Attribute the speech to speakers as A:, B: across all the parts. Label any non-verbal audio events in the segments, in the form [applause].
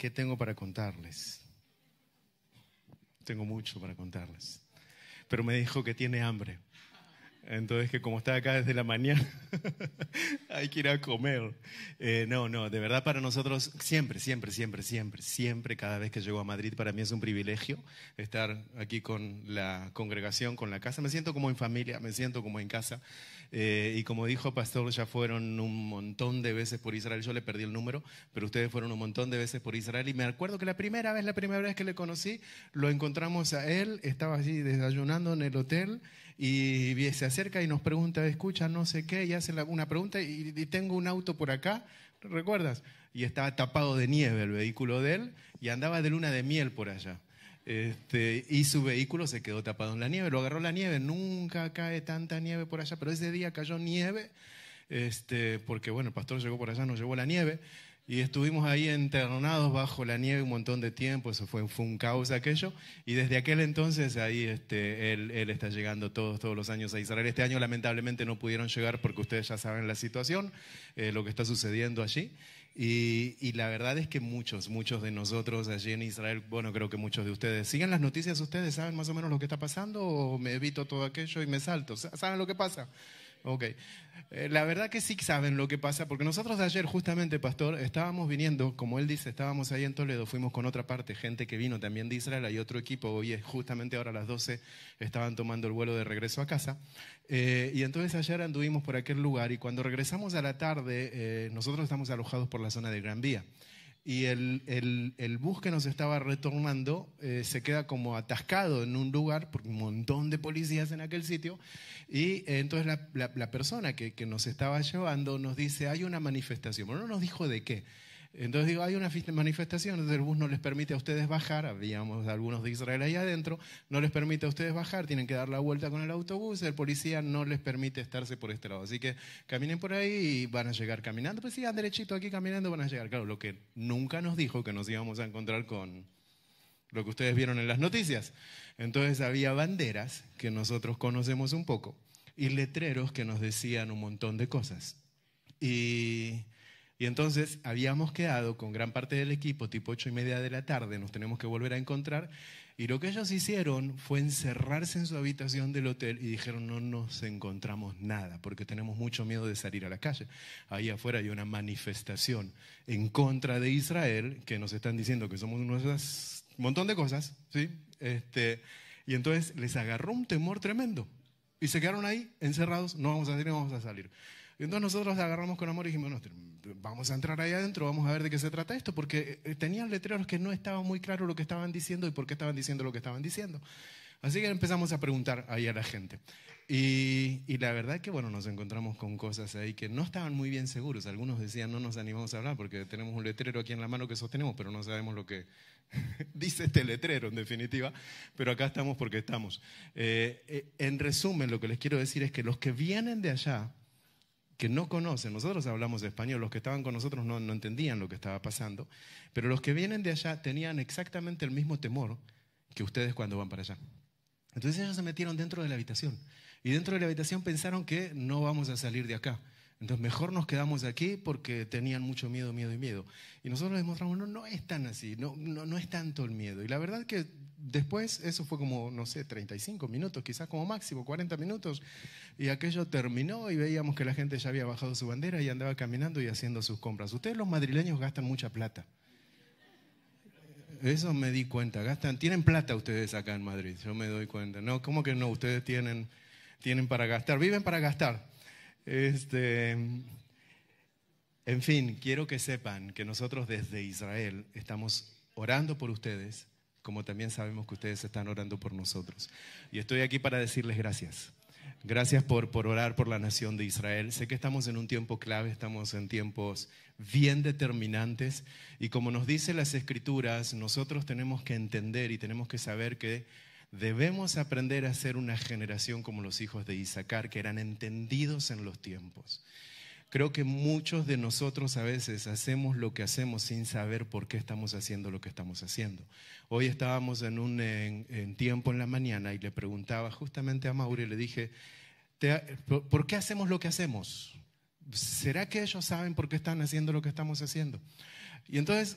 A: ¿qué tengo para contarles? Tengo mucho para contarles. Pero me dijo que tiene hambre. Entonces, que como está acá desde la mañana, [laughs] hay que ir a comer. Eh, no, no, de verdad para nosotros, siempre, siempre, siempre, siempre, siempre, cada vez que llego a Madrid, para mí es un privilegio estar aquí con la congregación, con la casa. Me siento como en familia, me siento como en casa. Eh, y como dijo Pastor, ya fueron un montón de veces por Israel. Yo le perdí el número, pero ustedes fueron un montón de veces por Israel. Y me acuerdo que la primera vez, la primera vez que le conocí, lo encontramos a él, estaba allí desayunando en el hotel y se acerca y nos pregunta, escucha, no sé qué, y hace una pregunta y, tengo un auto por acá, ¿recuerdas? Y estaba tapado de nieve el vehículo de él y andaba de luna de miel por allá. Este, y su vehículo se quedó tapado en la nieve, lo agarró la nieve, nunca cae tanta nieve por allá, pero ese día cayó nieve, este, porque bueno, el pastor llegó por allá, nos llevó la nieve, y estuvimos ahí internados bajo la nieve un montón de tiempo, eso fue, fue un caos aquello, y desde aquel entonces ahí este, él, él, está llegando todos, todos los años a Israel. Este año lamentablemente no pudieron llegar porque ustedes ya saben la situación, eh, lo que está sucediendo allí. Y, y, la verdad es que muchos, muchos de nosotros allí en Israel, bueno, creo que muchos de ustedes, ¿siguen las noticias ustedes? ¿Saben más o menos lo que está pasando o me evito todo aquello y me salto? ¿Saben lo que pasa? Ok. Eh, la verdad que sí saben lo que pasa, porque nosotros ayer justamente, pastor, estábamos viniendo, como él dice, estábamos ahí en Toledo, fuimos con otra parte, gente que vino también de Israel, hay otro equipo, hoy es justamente ahora a las 12, estaban tomando el vuelo de regreso a casa. Eh, y entonces ayer anduvimos por aquel lugar y cuando regresamos a la tarde, eh, nosotros estamos alojados por la zona de Gran Vía y el, el, el, bus que nos estaba retornando eh, se queda como atascado en un lugar, porque un montón de policías en aquel sitio, y eh, entonces la, la, persona que, que, nos estaba llevando nos dice, hay una manifestación, bueno, no nos dijo de qué, entonces digo, hay una manifestación, el bus no les permite a ustedes bajar, habíamos algunos de Israel ahí adentro, no les permite a ustedes bajar, tienen que dar la vuelta con el autobús, el policía no les permite estarse por este lado. Así que caminen por ahí y van a llegar caminando, pues sigan derechito aquí caminando, van a llegar. Claro, lo que nunca nos dijo que nos íbamos a encontrar con lo que ustedes vieron en las noticias. Entonces había banderas que nosotros conocemos un poco y letreros que nos decían un montón de cosas. Y y entonces habíamos quedado con gran parte del equipo, tipo ocho y media de la tarde, nos tenemos que volver a encontrar. Y lo que ellos hicieron fue encerrarse en su habitación del hotel y dijeron, no nos encontramos nada, porque tenemos mucho miedo de salir a la calle. Ahí afuera hay una manifestación en contra de Israel, que nos están diciendo que somos unos un montón de cosas, ¿sí? Este, y entonces les agarró un temor tremendo. Y se quedaron ahí encerrados, no vamos a salir, no vamos a salir. Entonces nosotros agarramos con amor y dijimos, no, vamos a entrar ahí adentro, vamos a ver de qué se trata esto, porque eh, tenían letreros que no estaba muy claro lo que estaban diciendo y por qué estaban diciendo lo que estaban diciendo. Así que empezamos a preguntar ahí a la gente. Y, y, la verdad que, bueno, nos encontramos con cosas ahí que no estaban muy bien seguros. Algunos decían, no nos animamos a hablar porque tenemos un letrero aquí en la mano que sostenemos, pero no sabemos lo que [laughs] dice este letrero, en definitiva. Pero acá estamos porque estamos. Eh, eh, en resumen, lo que les quiero decir es que los que vienen de allá que no conocen, nosotros hablamos español, los que estaban con nosotros no, no entendían lo que estaba pasando, pero los que vienen de allá tenían exactamente el mismo temor que ustedes cuando van para allá. Entonces ellos se metieron dentro de la habitación y dentro de la habitación pensaron que no vamos a salir de acá. Entonces mejor nos quedamos aquí porque tenían mucho miedo, miedo y miedo. Y nosotros les mostramos, no, es tan así, no, no, no es tanto el miedo. Y la verdad que después, eso fue como, no sé, 35 minutos, quizás como máximo, 40 minutos, y aquello terminó y veíamos que la gente ya había bajado su bandera y andaba caminando y haciendo sus compras. Ustedes los madrileños gastan mucha plata. Eso me di cuenta, gastan, tienen plata ustedes acá en Madrid, yo me doy cuenta. No, ¿cómo que no? Ustedes tienen, tienen para gastar, viven para gastar. Este, en fin, quiero que sepan que nosotros desde Israel estamos orando por ustedes, como también sabemos que ustedes están orando por nosotros. Y estoy aquí para decirles gracias. Gracias por, por orar por la nación de Israel. Sé que estamos en un tiempo clave, estamos en tiempos bien determinantes y como nos dicen las escrituras, nosotros tenemos que entender y tenemos que saber que debemos aprender a ser una generación como los hijos de Isaacar, que eran entendidos en los tiempos. Creo que muchos de nosotros a veces hacemos lo que hacemos sin saber por qué estamos haciendo lo que estamos haciendo. Hoy estábamos en un tiempo en la mañana y le preguntaba justamente a Mauri, le dije, ¿por qué hacemos lo que hacemos? ¿Será que ellos saben por qué están haciendo lo que estamos haciendo? Y entonces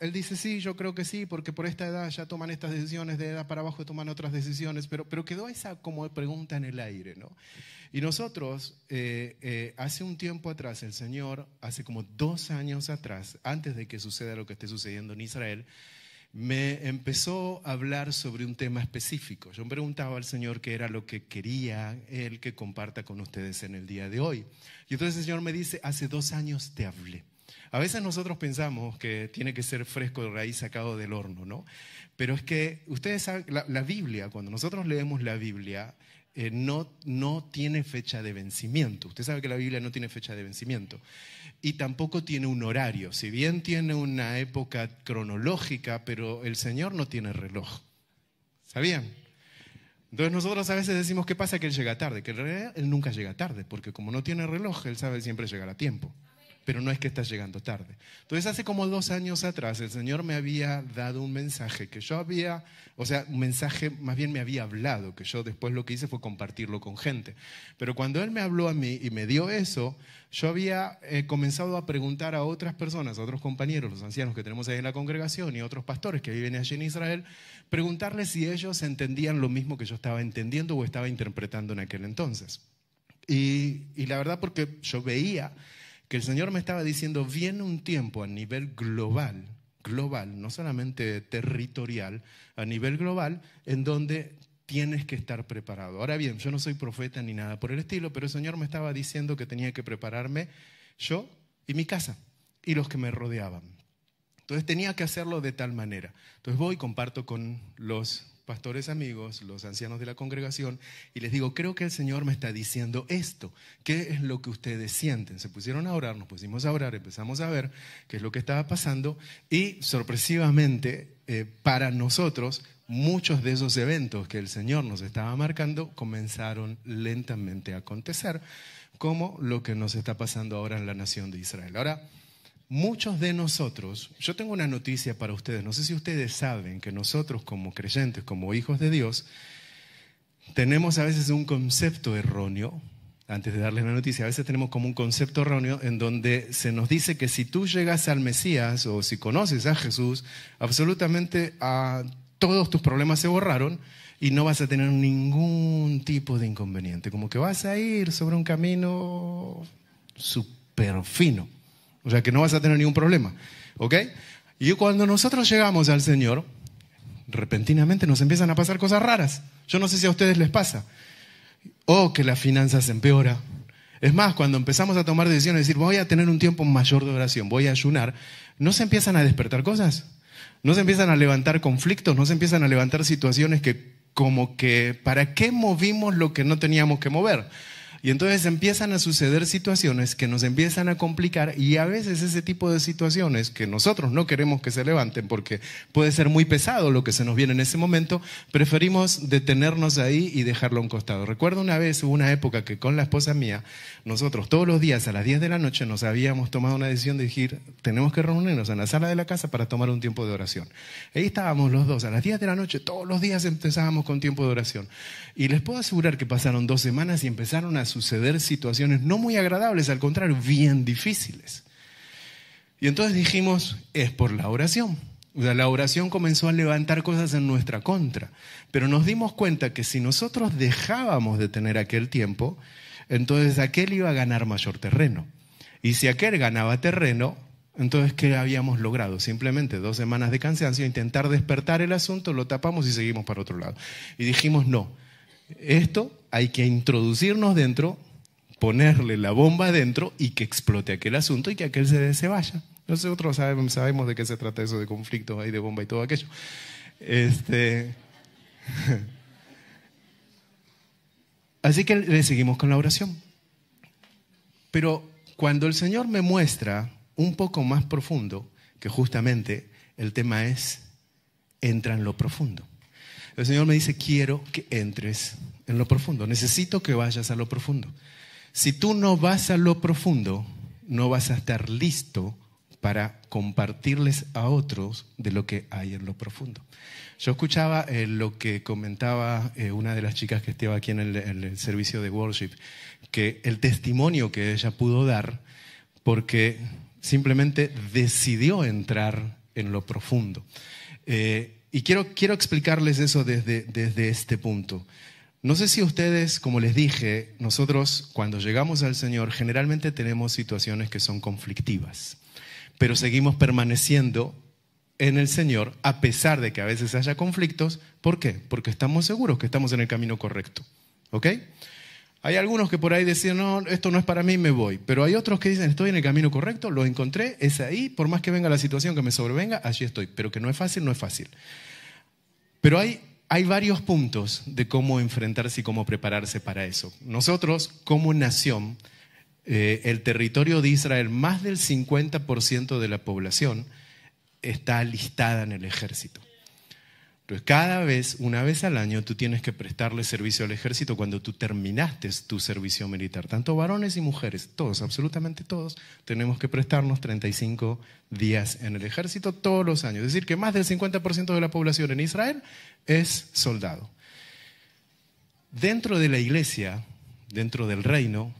A: él dice, sí, yo creo que sí, porque por esta edad ya toman estas decisiones, de edad para abajo toman otras decisiones, pero, pero quedó esa como pregunta en el aire, ¿no? Y nosotros, eh, eh, hace un tiempo atrás, el Señor, hace como dos años atrás, antes de que suceda lo que esté sucediendo en Israel, me empezó a hablar sobre un tema específico. Yo preguntaba al Señor qué era lo que quería Él que comparta con ustedes en el día de hoy. Y entonces el Señor me dice, hace dos años te hablé. A veces nosotros pensamos que tiene que ser fresco de raíz sacado del horno, ¿no? Pero es que ustedes saben, la, Biblia, cuando nosotros leemos la Biblia, eh, no, no tiene fecha de vencimiento. Usted sabe que la Biblia no tiene fecha de vencimiento. Y tampoco tiene un horario. Si bien tiene una época cronológica, pero el Señor no tiene reloj. ¿Sabían? Entonces nosotros a veces decimos, ¿qué pasa? Que Él llega tarde. Que en realidad Él nunca llega tarde, porque como no tiene reloj, Él sabe siempre llegar a tiempo pero no es que estás llegando tarde. Entonces, hace como dos años atrás, el Señor me había dado un mensaje que yo había, o sea, un mensaje más bien me había hablado, que yo después lo que hice fue compartirlo con gente. Pero cuando Él me habló a mí y me dio eso, yo había eh, comenzado a preguntar a otras personas, a otros compañeros, los ancianos que tenemos ahí en la congregación y otros pastores que viven allí en Israel, preguntarles si ellos entendían lo mismo que yo estaba entendiendo o estaba interpretando en aquel entonces. Y, y la verdad porque yo veía que el Señor me estaba diciendo, viene un tiempo a nivel global, global, no solamente territorial, a nivel global, en donde tienes que estar preparado. Ahora bien, yo no soy profeta ni nada por el estilo, pero el Señor me estaba diciendo que tenía que prepararme yo y mi casa y los que me rodeaban. Entonces tenía que hacerlo de tal manera. Entonces voy, comparto con los pastores amigos, los ancianos de la congregación, y les digo, creo que el Señor me está diciendo esto. ¿Qué es lo que ustedes sienten? Se pusieron a orar, nos pusimos a orar, empezamos a ver qué es lo que estaba pasando y sorpresivamente eh, para nosotros muchos de esos eventos que el Señor nos estaba marcando comenzaron lentamente a acontecer, como lo que nos está pasando ahora en la nación de Israel. Ahora, muchos de nosotros, yo tengo una noticia para ustedes, no sé si ustedes saben que nosotros como creyentes, como hijos de Dios, tenemos a veces un concepto erróneo, antes de darles la noticia, a veces tenemos como un concepto erróneo en donde se nos dice que si tú llegas al Mesías o si conoces a Jesús, absolutamente a todos tus problemas se borraron y no vas a tener ningún tipo de inconveniente, como que vas a ir sobre un camino súper fino. O sea que no vas a tener ningún problema. ¿Ok? Y cuando nosotros llegamos al Señor, repentinamente nos empiezan a pasar cosas raras. Yo no sé si a ustedes les pasa. O que las finanzas empeora. Es más, cuando empezamos a tomar decisiones, decir, voy a tener un tiempo mayor de oración, voy a ayunar, ¿no se empiezan a despertar cosas? ¿No se empiezan a levantar conflictos? ¿No se empiezan a levantar situaciones que como que, ¿para qué movimos lo que no teníamos que mover? Y entonces empiezan a suceder situaciones que nos empiezan a complicar y a veces ese tipo de situaciones que nosotros no queremos que se levanten porque puede ser muy pesado lo que se nos viene en ese momento, preferimos detenernos ahí y dejarlo a un costado. Recuerdo una vez, hubo una época que con la esposa mía, nosotros todos los días a las 10 de la noche nos habíamos tomado una decisión de decir, tenemos que reunirnos en la sala de la casa para tomar un tiempo de oración. Ahí estábamos los dos, a las 10 de la noche, todos los días empezábamos con tiempo de oración. Y les puedo asegurar que pasaron dos semanas y empezaron a suceder situaciones no muy agradables, al contrario, bien difíciles. Y entonces dijimos, es por la oración. O sea, la oración comenzó a levantar cosas en nuestra contra. Pero nos dimos cuenta que si nosotros dejábamos de tener aquel tiempo, entonces aquel iba a ganar mayor terreno. Y si aquel ganaba terreno, entonces, ¿qué habíamos logrado? Simplemente dos semanas de cansancio, intentar despertar el asunto, lo tapamos y seguimos para otro lado. Y dijimos, no, esto hay que introducirnos dentro, ponerle la bomba dentro y que explote aquel asunto y que aquel se, se vaya. Nosotros sabemos, de qué se trata eso de conflictos y de bomba y todo aquello. Este... [laughs] Así que le seguimos con la oración. Pero cuando el Señor me muestra un poco más profundo, que justamente el tema es, entra en lo profundo. El Señor me dice, quiero que entres en lo profundo, necesito que vayas a lo profundo. Si tú no vas a lo profundo, no vas a estar listo para compartirles a otros de lo que hay en lo profundo. Yo escuchaba eh, lo que comentaba eh, una de las chicas que estaba aquí en el, servicio de worship, que el testimonio que ella pudo dar, porque simplemente decidió entrar en lo profundo. Eh, y quiero, quiero explicarles eso desde, desde este punto. No sé si ustedes, como les dije, nosotros cuando llegamos al Señor generalmente tenemos situaciones que son conflictivas, pero seguimos permaneciendo en el Señor a pesar de que a veces haya conflictos. ¿Por qué? Porque estamos seguros que estamos en el camino correcto. ¿Ok? Hay algunos que por ahí decían, no, esto no es para mí, me voy. Pero hay otros que dicen, estoy en el camino correcto, lo encontré, es ahí, por más que venga la situación que me sobrevenga, allí estoy. Pero que no es fácil, no es fácil. Pero hay, hay varios puntos de cómo enfrentarse y cómo prepararse para eso. Nosotros, como nación, eh, el territorio de Israel, más del 50% de la población está alistada en el ejército. Entonces, cada vez, una vez al año, tú tienes que prestarle servicio al ejército cuando tú terminaste tu servicio militar. Tanto varones y mujeres, todos, absolutamente todos, tenemos que prestarnos 35 días en el ejército todos los años. Es decir, que más del 50% de la población en Israel es soldado. Dentro de la iglesia, dentro del reino,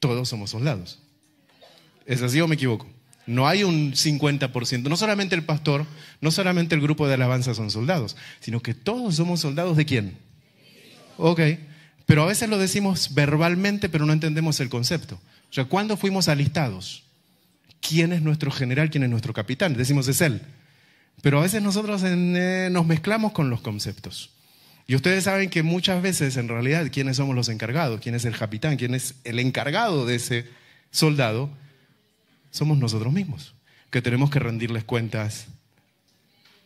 A: todos somos soldados. ¿Es así o me equivoco? No hay un 50%. No solamente el pastor, no solamente el grupo de alabanza son soldados, sino que todos somos soldados de quién. Ok. Pero a veces lo decimos verbalmente, pero no entendemos el concepto. O sea, ¿cuándo fuimos alistados? ¿Quién es nuestro general? ¿Quién es nuestro capitán? Decimos es él. Pero a veces nosotros eh, nos mezclamos con los conceptos. Y ustedes saben que muchas veces, en realidad, quiénes somos los encargados, quién es el capitán, quién es el encargado de ese soldado, somos nosotros mismos, que tenemos que rendirles cuentas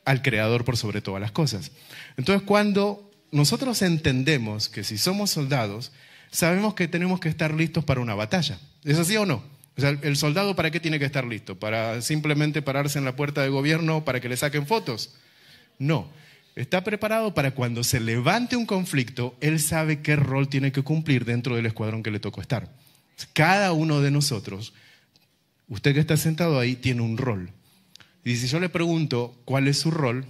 A: al Creador por sobre todas las cosas. Entonces, cuando nosotros entendemos que si somos soldados, sabemos que tenemos que estar listos para una batalla. ¿Es así o no? O sea, ¿el soldado para qué tiene que estar listo? ¿Para simplemente pararse en la puerta del gobierno para que le saquen fotos? No. Está preparado para cuando se levante un conflicto, él sabe qué rol tiene que cumplir dentro del escuadrón que le tocó estar. Cada uno de nosotros Usted que está sentado ahí tiene un rol. Y si yo le pregunto cuál es su rol,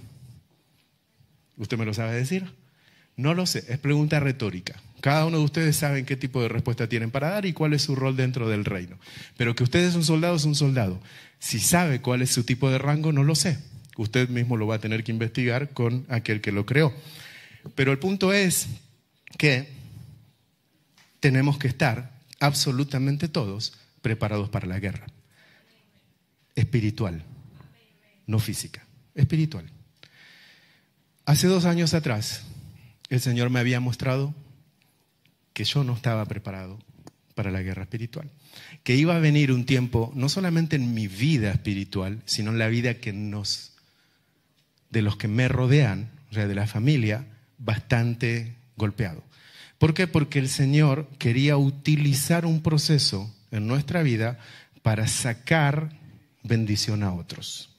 A: ¿usted me lo sabe decir? No lo sé, es pregunta retórica. Cada uno de ustedes sabe qué tipo de respuesta tienen para dar y cuál es su rol dentro del reino. Pero que usted es un soldado es un soldado. Si sabe cuál es su tipo de rango, no lo sé. Usted mismo lo va a tener que investigar con aquel que lo creó. Pero el punto es que tenemos que estar absolutamente todos preparados para la guerra espiritual, no física, espiritual. Hace dos años atrás, el Señor me había mostrado que yo no estaba preparado para la guerra espiritual, que iba a venir un tiempo, no solamente en mi vida espiritual, sino en la vida que nos, de los que me rodean, o sea, de la familia, bastante golpeado. ¿Por qué? Porque el Señor quería utilizar un proceso en nuestra vida para sacar bendición a otros.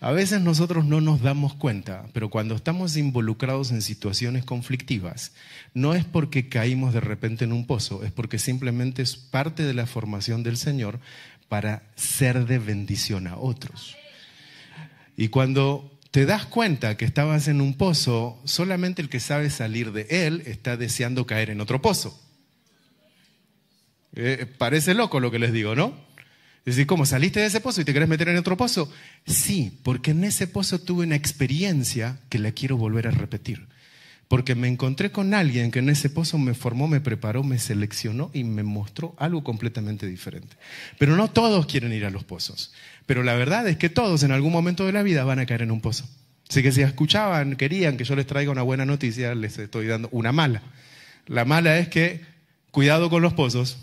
A: A veces nosotros no nos damos cuenta, pero cuando estamos involucrados en situaciones conflictivas, no es porque caímos de repente en un pozo, es porque simplemente es parte de la formación del Señor para ser de bendición a otros. Y cuando te das cuenta que estabas en un pozo, solamente el que sabe salir de él está deseando caer en otro pozo. Eh, parece loco lo que les digo, ¿no? Es decir, ¿cómo saliste de ese pozo y te querés meter en otro pozo? Sí, porque en ese pozo tuve una experiencia que la quiero volver a repetir. Porque me encontré con alguien que en ese pozo me formó, me preparó, me seleccionó y me mostró algo completamente diferente. Pero no todos quieren ir a los pozos. Pero la verdad es que todos en algún momento de la vida van a caer en un pozo. Así que si escuchaban, querían que yo les traiga una buena noticia, les estoy dando una mala. La mala es que cuidado con los pozos,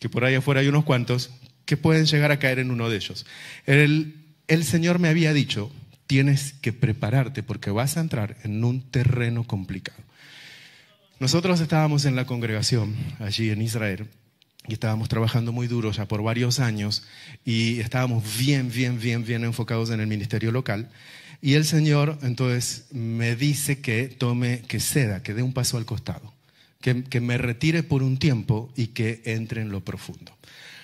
A: que por ahí afuera hay unos cuantos, que pueden llegar a caer en uno de ellos. El, Señor me había dicho, tienes que prepararte porque vas a entrar en un terreno complicado. Nosotros estábamos en la congregación allí en Israel y estábamos trabajando muy duro ya por varios años y estábamos bien, bien, bien, bien enfocados en el ministerio local. Y el Señor entonces me dice que tome, que ceda, que dé un paso al costado, que me retire por un tiempo y que entre en lo profundo.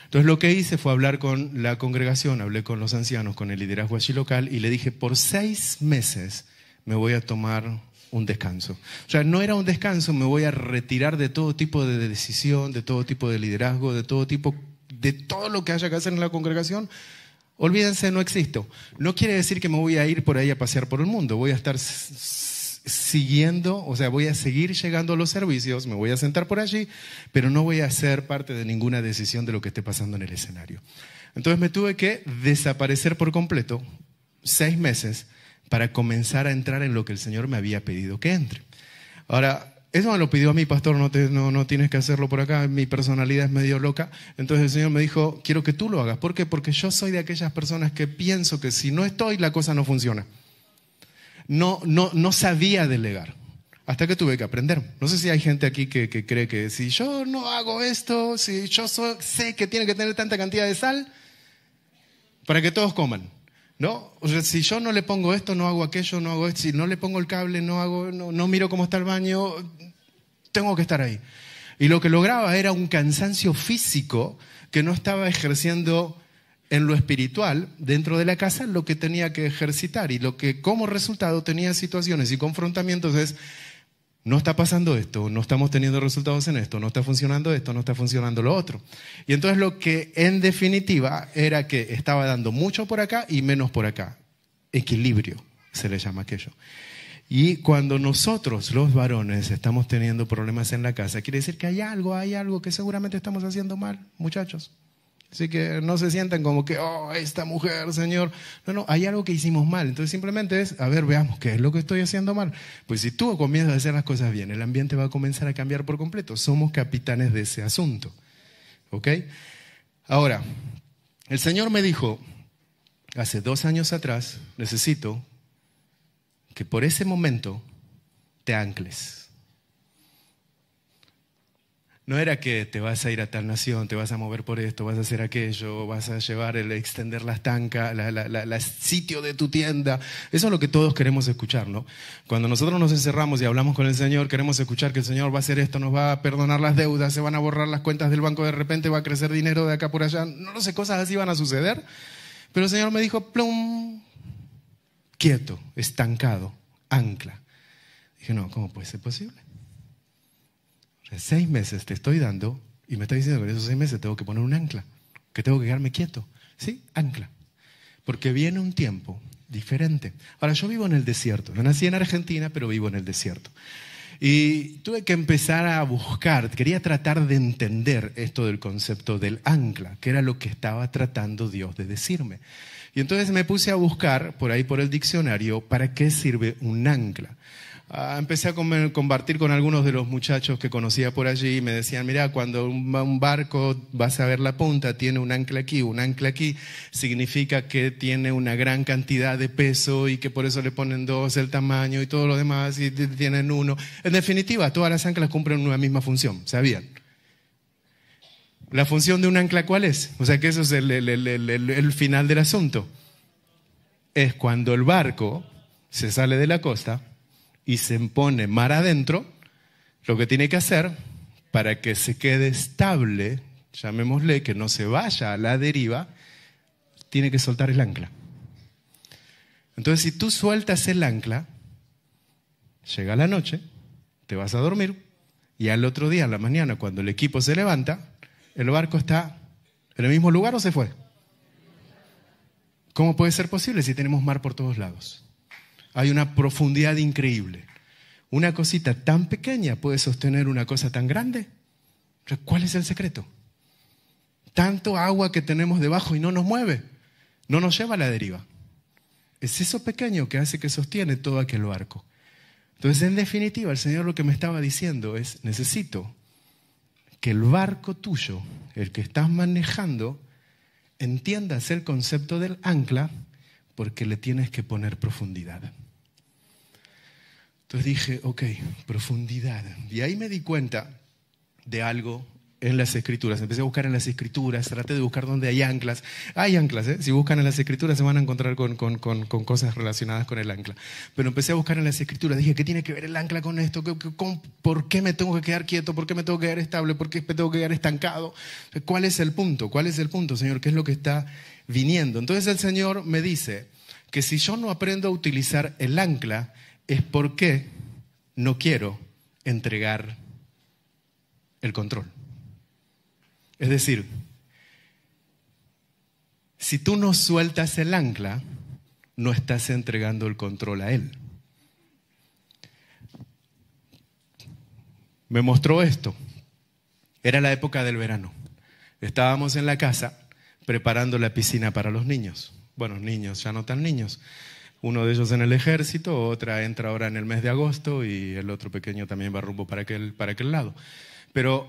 A: Entonces lo que hice fue hablar con la congregación, hablé con los ancianos, con el liderazgo allí local y le dije, por seis meses me voy a tomar un descanso. O sea, no era un descanso, me voy a retirar de todo tipo de decisión, de todo tipo de liderazgo, de todo tipo, de todo lo que haya que hacer en la congregación, olvídense, no existo. No quiere decir que me voy a ir por ahí a pasear por el mundo, voy a estar siguiendo, o sea, voy a seguir llegando a los servicios, me voy a sentar por allí, pero no voy a ser parte de ninguna decisión de lo que esté pasando en el escenario. Entonces me tuve que desaparecer por completo, seis meses, para comenzar a entrar en lo que el Señor me había pedido que entre. Ahora, eso me lo pidió a mi pastor, no, no, no, tienes que hacerlo por acá, mi personalidad es medio loca. Entonces el Señor me dijo, quiero que tú lo hagas. ¿Por qué? Porque yo soy de aquellas personas que pienso que si no estoy, la cosa no funciona no, no, no sabía delegar. Hasta que tuve que aprender. No sé si hay gente aquí que, cree que si yo no hago esto, si yo sé que tiene que tener tanta cantidad de sal para que todos coman. ¿No? Si yo no le pongo esto, no hago aquello, no hago esto, si no le pongo el cable, no hago, no miro cómo está el baño, tengo que estar ahí. Y lo que lograba era un cansancio físico que no estaba ejerciendo en lo espiritual, dentro de la casa, lo que tenía que ejercitar y lo que como resultado tenía situaciones y confrontamientos es, no está pasando esto, no estamos teniendo resultados en esto, no está funcionando esto, no está funcionando lo otro. Y entonces lo que en definitiva era que estaba dando mucho por acá y menos por acá. Equilibrio se le llama aquello. Y cuando nosotros, los varones, estamos teniendo problemas en la casa, quiere decir que hay algo, hay algo que seguramente estamos haciendo mal, muchachos. Así que no se sientan como que, oh, esta mujer, Señor. No, no, hay algo que hicimos mal. Entonces simplemente es, a ver, veamos, ¿qué es lo que estoy haciendo mal? Pues si tú comienzas a hacer las cosas bien, el ambiente va a comenzar a cambiar por completo. Somos capitanes de ese asunto. ¿Ok? Ahora, el Señor me dijo, hace dos años atrás, necesito que por ese momento te ancles. No era que te vas a ir a tal nación, te vas a mover por esto, vas a hacer aquello, vas a llevar el extender la estanca, la, sitio de tu tienda. Eso es lo que todos queremos escuchar, ¿no? Cuando nosotros nos encerramos y hablamos con el Señor, queremos escuchar que el Señor va a hacer esto, nos va a perdonar las deudas, se van a borrar las cuentas del banco, de repente va a crecer dinero de acá por allá. No lo sé, cosas así van a suceder. Pero el Señor me dijo, plum, quieto, estancado, ancla. Dije, no, ¿cómo puede ser posible? Seis meses te estoy dando y me está diciendo que en esos seis meses tengo que poner un ancla, que tengo que quedarme quieto. Sí, ancla. Porque viene un tiempo diferente. Ahora, yo vivo en el desierto. Yo nací en Argentina, pero vivo en el desierto. Y tuve que empezar a buscar, quería tratar de entender esto del concepto del ancla, que era lo que estaba tratando Dios de decirme. Y entonces me puse a buscar por ahí por el diccionario para qué sirve un ancla. Ah, empecé a compartir con algunos de los muchachos que conocía por allí y me decían, mira, cuando un barco vas a ver la punta, tiene un ancla aquí, un ancla aquí, significa que tiene una gran cantidad de peso y que por eso le ponen dos el tamaño y todo lo demás y tienen uno. En definitiva, todas las anclas cumplen una misma función, ¿sabían? ¿La función de un ancla cuál es? O sea que eso es el final del asunto. Es cuando el barco se sale de la costa, y se pone mar adentro, lo que tiene que hacer para que se quede estable, llamémosle que no se vaya a la deriva, tiene que soltar el ancla. Entonces, si tú sueltas el ancla, llega la noche, te vas a dormir y al otro día, a la mañana, cuando el equipo se levanta, el barco está en el mismo lugar o se fue. ¿Cómo puede ser posible si tenemos mar por todos lados? Hay una profundidad increíble. Una cosita tan pequeña puede sostener una cosa tan grande. ¿Cuál es el secreto? Tanto agua que tenemos debajo y no nos mueve, no nos lleva a la deriva. Es eso pequeño que hace que sostiene todo aquel barco. Entonces, en definitiva, el Señor lo que me estaba diciendo es, necesito que el barco tuyo, el que estás manejando, entiendas el concepto del ancla porque le tienes que poner profundidad. Entonces dije, ok, profundidad. Y ahí me di cuenta de algo en las escrituras. Empecé a buscar en las escrituras, traté de buscar dónde hay anclas. Hay anclas, ¿eh? si buscan en las escrituras se van a encontrar con, cosas relacionadas con el ancla. Pero empecé a buscar en las escrituras, dije, ¿qué tiene que ver el ancla con esto? ¿Por qué me tengo que quedar quieto? ¿Por qué me tengo que quedar estable? ¿Por qué me tengo que quedar estancado? ¿Cuál es el punto? ¿Cuál es el punto, Señor? ¿Qué es lo que está viniendo? Entonces el Señor me dice que si yo no aprendo a utilizar el ancla, es porque no quiero entregar el control. Es decir, si tú no sueltas el ancla, no estás entregando el control a Él. Me mostró esto. Era la época del verano. Estábamos en la casa preparando la piscina para los niños. Bueno, niños, ya no tan niños. Uno de ellos en el ejército, otra entra ahora en el mes de agosto y el otro pequeño también va rumbo para aquel, para aquel lado. Pero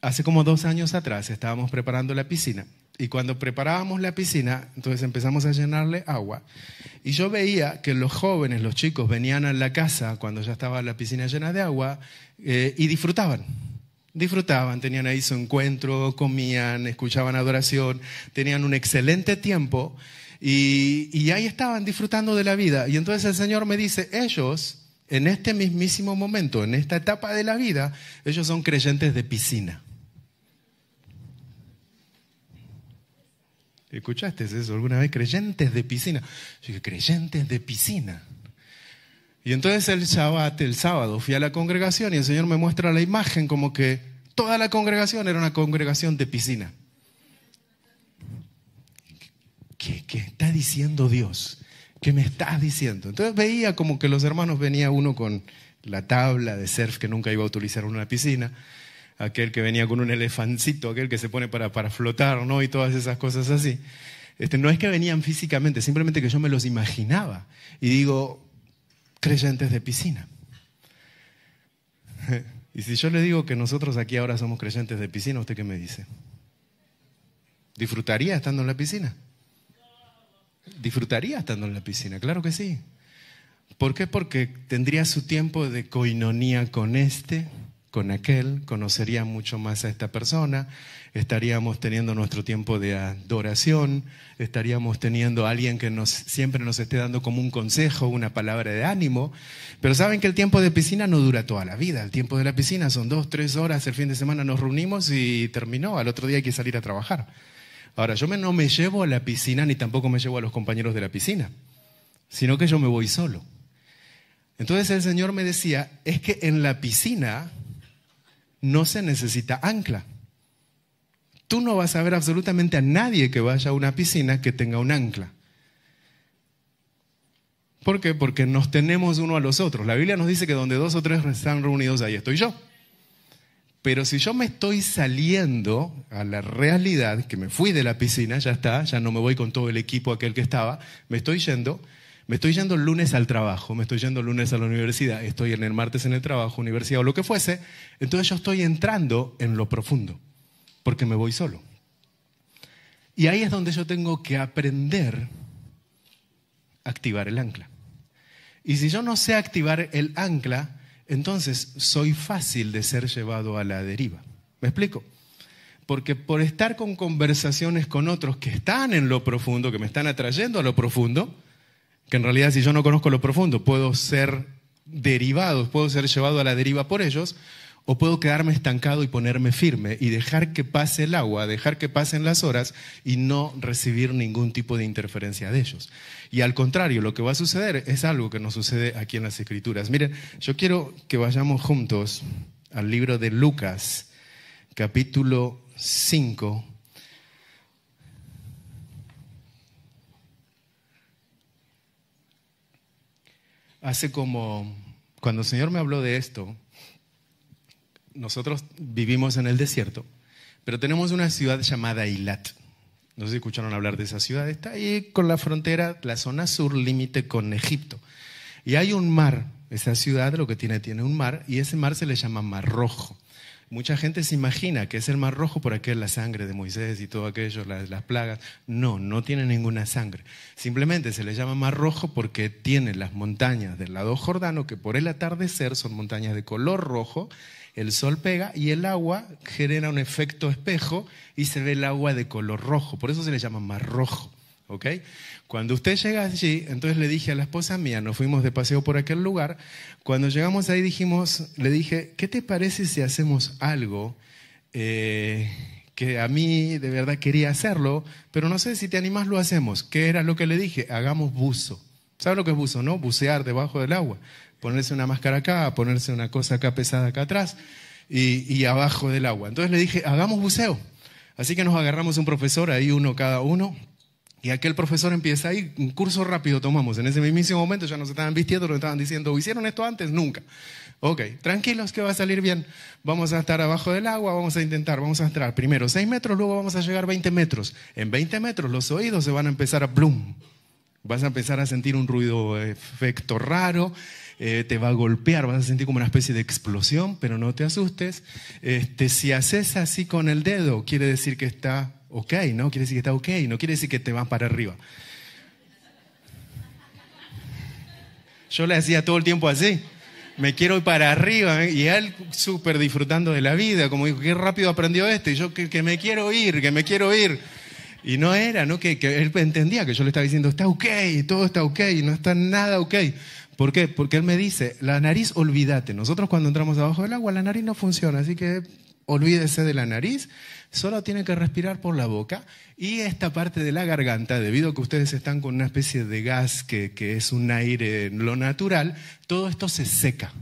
A: hace como dos años atrás estábamos preparando la piscina y cuando preparábamos la piscina, entonces empezamos a llenarle agua. Y yo veía que los jóvenes, los chicos, venían a la casa cuando ya estaba la piscina llena de agua eh, y disfrutaban. Disfrutaban, tenían ahí su encuentro, comían, escuchaban adoración, tenían un excelente tiempo y, y ahí estaban disfrutando de la vida. Y entonces el Señor me dice, ellos, en este mismísimo momento, en esta etapa de la vida, ellos son creyentes de piscina. ¿Escuchaste eso alguna vez? Creyentes de piscina. Yo dije, creyentes de piscina. Y entonces el sábado, el sábado fui a la congregación y el Señor me muestra la imagen como que toda la congregación era una congregación de piscina. ¿Qué, está diciendo Dios? ¿Qué me estás diciendo? Entonces veía como que los hermanos venía uno con la tabla de surf que nunca iba a utilizar en una piscina aquel que venía con un elefancito, aquel que se pone para, para flotar, ¿no? Y todas esas cosas así. Este, no es que venían físicamente, simplemente que yo me los imaginaba. Y digo, creyentes de piscina. [laughs] Y si yo le digo que nosotros aquí ahora somos creyentes de piscina, ¿usted qué me dice? ¿Disfrutaría estando en la piscina? ¿Disfrutaría estando en la piscina? Claro que sí. ¿Por qué? Porque tendría su tiempo de coinonía con este, con aquel, conocería mucho más a esta persona, estaríamos teniendo nuestro tiempo de adoración, estaríamos teniendo a alguien que nos, siempre nos esté dando como un consejo, una palabra de ánimo. Pero saben que el tiempo de piscina no dura toda la vida. El tiempo de la piscina son dos, tres horas, el fin de semana nos reunimos y terminó. Al otro día hay que salir a trabajar. Ahora, yo no me llevo a la piscina ni tampoco me llevo a los compañeros de la piscina, sino que yo me voy solo. Entonces el Señor me decía, es que en la piscina no se necesita ancla. Tú no vas a ver absolutamente a nadie que vaya a una piscina que tenga un ancla. ¿Por qué? Porque nos tenemos uno a los otros. La Biblia nos dice que donde dos o tres están reunidos, ahí estoy yo. Pero si yo me estoy saliendo a la realidad, que me fui de la piscina, ya está, ya no me voy con todo el equipo aquel que estaba, me estoy yendo, me estoy yendo el lunes al trabajo, me estoy yendo el lunes a la universidad, estoy en el martes en el trabajo, universidad o lo que fuese, entonces yo estoy entrando en lo profundo, porque me voy solo. Y ahí es donde yo tengo que aprender a activar el ancla. Y si yo no sé activar el ancla, entonces soy fácil de ser llevado a la deriva. ¿Me explico? Porque por estar con conversaciones con otros que están en lo profundo, que me están atrayendo a lo profundo, que en realidad si yo no conozco lo profundo, puedo ser derivado, puedo ser llevado a la deriva por ellos, o puedo quedarme estancado y ponerme firme y dejar que pase el agua, dejar que pasen las horas y no recibir ningún tipo de interferencia de ellos. Y al contrario, lo que va a suceder es algo que nos sucede aquí en las Escrituras. Miren, yo quiero que vayamos juntos al libro de Lucas, capítulo 5, hace como, cuando el Señor me habló de esto, nosotros vivimos en el desierto, pero tenemos una ciudad llamada Eilat. No sé si escucharon hablar de esa ciudad. Está ahí con la frontera, la zona sur, límite con Egipto. Y hay un mar. Esa ciudad lo que tiene, tiene un mar, y ese mar se le llama Mar Rojo. Mucha gente se imagina que es el mar rojo por aquel la sangre de Moisés y todo aquello, las, las, plagas. No, no tiene ninguna sangre. Simplemente se le llama mar rojo porque tiene las montañas del lado jordano que por el atardecer son montañas de color rojo, el sol pega y el agua genera un efecto espejo y se ve el agua de color rojo. Por eso se le llama mar rojo. ¿ok? Cuando usted llega allí, entonces le dije a la esposa mía, nos fuimos de paseo por aquel lugar, cuando llegamos ahí dijimos, le dije, ¿qué te parece si hacemos algo eh, que a mí de verdad quería hacerlo, pero no sé si te animas lo hacemos? ¿Qué era lo que le dije? Hagamos buzo. ¿Sabes lo que es buzo, no? Bucear debajo del agua. Ponerse una máscara acá, ponerse una cosa acá pesada acá atrás y, y abajo del agua. Entonces le dije, hagamos buceo. Así que nos agarramos un profesor, ahí uno cada uno, Y aquel profesor empieza ahí, un curso rápido tomamos. En ese mismo momento ya nos estaban vistiendo, nos estaban diciendo, ¿hicieron esto antes? Nunca. Ok, tranquilos que va a salir bien. Vamos a estar abajo del agua, vamos a intentar, vamos a entrar primero 6 metros, luego vamos a llegar 20 metros. En 20 metros los oídos se van a empezar a plum. Vas a empezar a sentir un ruido, efecto raro, eh, te va a golpear, vas a sentir como una especie de explosión, pero no te asustes. Este, si haces así con el dedo, quiere decir que está ok, ¿no? Quiere decir que está ok, no quiere decir que te vas para arriba. Yo le hacía todo el tiempo así. Me quiero ir para arriba. ¿eh? Y él súper disfrutando de la vida, como dijo, qué rápido aprendió este. Y yo que, me quiero ir, que me quiero ir. Y no era, ¿no? Que, él entendía que yo le estaba diciendo, está ok, todo está ok, no está nada ok. ¿Por qué? Porque él me dice, la nariz, olvídate. Nosotros cuando entramos abajo del agua, la nariz no funciona, así que olvídese de la nariz solo tiene que respirar por la boca y esta parte de la garganta, debido a que ustedes están con una especie de gas que, que es un aire lo natural, todo esto se seca,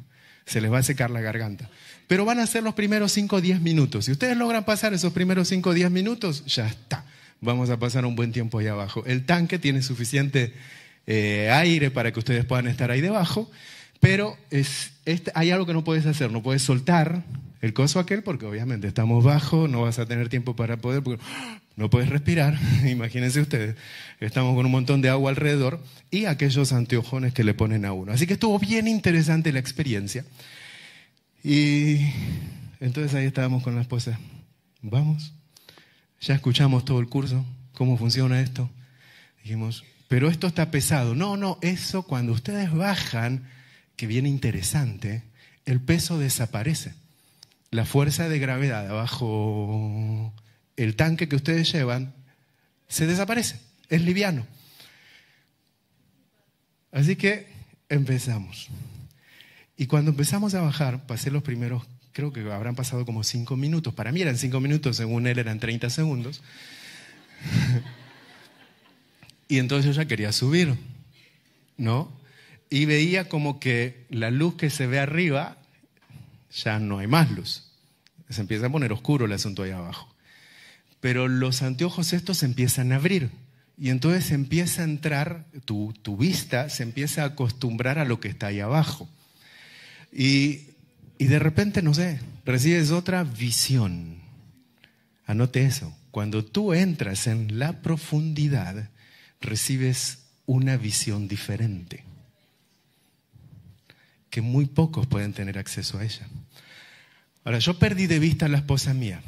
A: se les va a secar la garganta. Pero van a ser los primeros 5 o 10 minutos. Si ustedes logran pasar esos primeros 5 o 10 minutos, ya está. Vamos a pasar un buen tiempo ahí abajo. El tanque tiene suficiente eh, aire para que ustedes puedan estar ahí debajo, pero es, este, hay algo que no puedes hacer, no puedes soltar el coso aquel, porque obviamente estamos bajo, no vas a tener tiempo para poder, porque no puedes respirar, [laughs] imagínense ustedes, estamos con un montón de agua alrededor y aquellos anteojones que le ponen a uno. Así que estuvo bien interesante la experiencia. Y entonces ahí estábamos con la esposa, vamos, ya escuchamos todo el curso, cómo funciona esto. Dijimos, pero esto está pesado. No, no, eso cuando ustedes bajan, que viene interesante, el peso desaparece la fuerza de gravedad abajo el tanque que ustedes llevan se desaparece, es liviano. Así que empezamos. Y cuando empezamos a bajar, pasé los primeros, creo que habrán pasado como cinco minutos. Para mí eran cinco minutos, según él eran 30 segundos. y entonces yo ya quería subir, ¿no? Y veía como que la luz que se ve arriba ya no hay más luz. Se empieza a poner oscuro el asunto ahí abajo. Pero los anteojos estos empiezan a abrir. Y entonces empieza a entrar, tu, tu vista se empieza a acostumbrar a lo que está ahí abajo. Y, y de repente, no sé, recibes otra visión. Anote eso. Cuando tú entras en la profundidad, recibes una visión diferente, que muy pocos pueden tener acceso a ella. Ahora, yo perdí de vista a la esposa mía.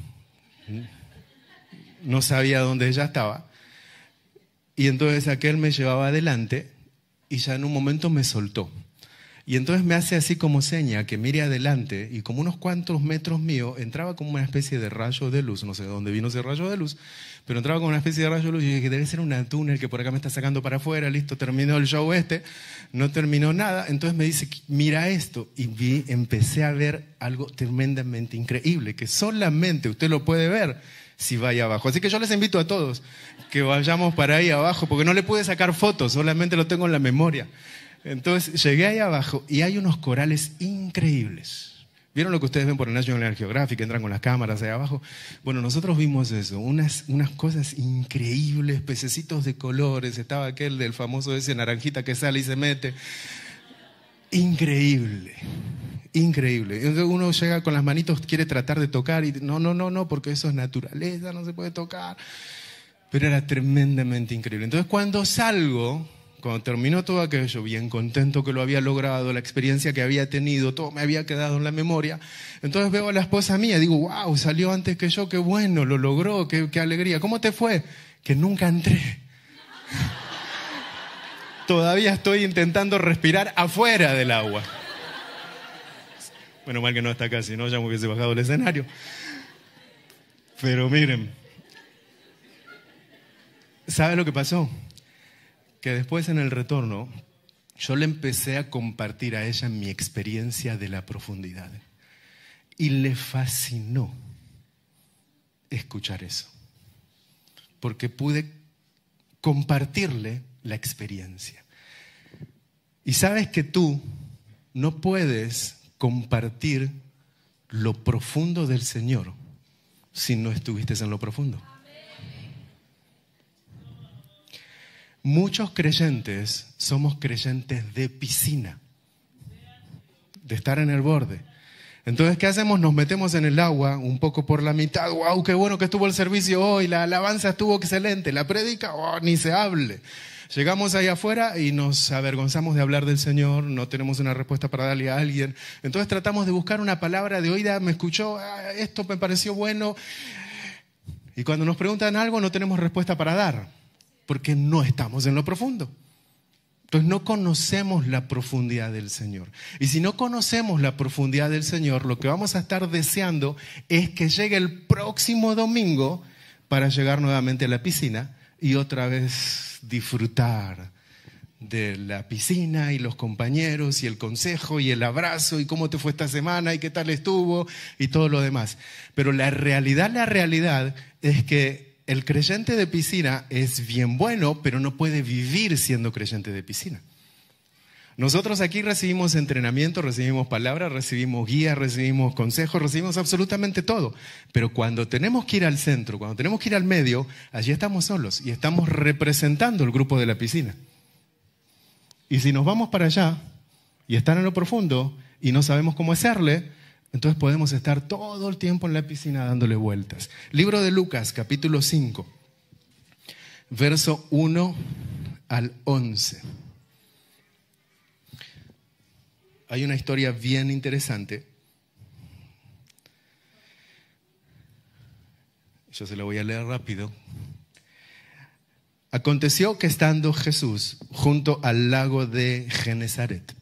A: No sabía dónde ella estaba. Y entonces aquel me llevaba adelante y ya en un momento me soltó. Y entonces me hace así como seña que mire adelante y como unos cuantos metros mío entraba como una especie de rayo de luz, no sé de dónde vino ese rayo de luz, pero entraba como una especie de rayo de luz y dije que debe ser un túnel que por acá me está sacando para afuera, listo, terminó el show este, no terminó nada, entonces me dice, mira esto y vi, empecé a ver algo tremendamente increíble, que solamente usted lo puede ver si vaya abajo. Así que yo les invito a todos que vayamos para ahí abajo, porque no le pude sacar fotos, solamente lo tengo en la memoria. Entonces llegué ahí abajo y hay unos corales increíbles. ¿Vieron lo que ustedes ven por el National Geographic? Entran con las cámaras ahí abajo. Bueno, nosotros vimos eso, unas, unas cosas increíbles, pececitos de colores. Estaba aquel del famoso ese naranjita que sale y se mete. Increíble, increíble. Entonces uno llega con las manitos, quiere tratar de tocar y no, no, no, no, porque eso es naturaleza, no se puede tocar. Pero era tremendamente increíble. Entonces cuando salgo, cuando terminó todo aquello, bien contento que lo había logrado, la experiencia que había tenido, todo me había quedado en la memoria. Entonces veo a la esposa mía y digo, wow, salió antes que yo, qué bueno, lo logró, qué, alegría. ¿Cómo te fue? Que nunca entré. [laughs] Todavía estoy intentando respirar afuera del agua. Bueno, mal que no está acá, si no ya me hubiese bajado el escenario. Pero miren, ¿sabe lo que pasó? Que después en el retorno yo le empecé a compartir a ella mi experiencia de la profundidad. Y le fascinó escuchar eso. Porque pude compartirle la experiencia. Y sabes que tú no puedes compartir lo profundo del Señor si no estuviste en lo profundo. Muchos creyentes somos creyentes de piscina, de estar en el borde. Entonces, ¿qué hacemos? Nos metemos en el agua un poco por la mitad. ¡Wow! ¡Qué bueno que estuvo el servicio hoy! La alabanza estuvo excelente. La predica, ¡oh! Ni se hable. Llegamos ahí afuera y nos avergonzamos de hablar del Señor, no tenemos una respuesta para darle a alguien. Entonces tratamos de buscar una palabra de oída, me escuchó, ah, esto me pareció bueno. Y cuando nos preguntan algo no tenemos respuesta para dar, porque no estamos en lo profundo. Entonces no conocemos la profundidad del Señor. Y si no conocemos la profundidad del Señor, lo que vamos a estar deseando es que llegue el próximo domingo para llegar nuevamente a la piscina y otra vez disfrutar de la piscina y los compañeros y el consejo y el abrazo y cómo te fue esta semana y qué tal estuvo y todo lo demás. Pero la realidad, la realidad es que el creyente de piscina es bien bueno, pero no puede vivir siendo creyente de piscina. Nosotros aquí recibimos entrenamiento, recibimos palabras, recibimos guías, recibimos consejos, recibimos absolutamente todo. Pero cuando tenemos que ir al centro, cuando tenemos que ir al medio, allí estamos solos y estamos representando el grupo de la piscina. Y si nos vamos para allá y están en lo profundo y no sabemos cómo hacerle, entonces podemos estar todo el tiempo en la piscina dándole vueltas. Libro de Lucas, capítulo 5, verso 1 al 11. Hay una historia bien interesante. Yo se la voy a leer rápido. Aconteció que estando Jesús junto al lago de Genezaret,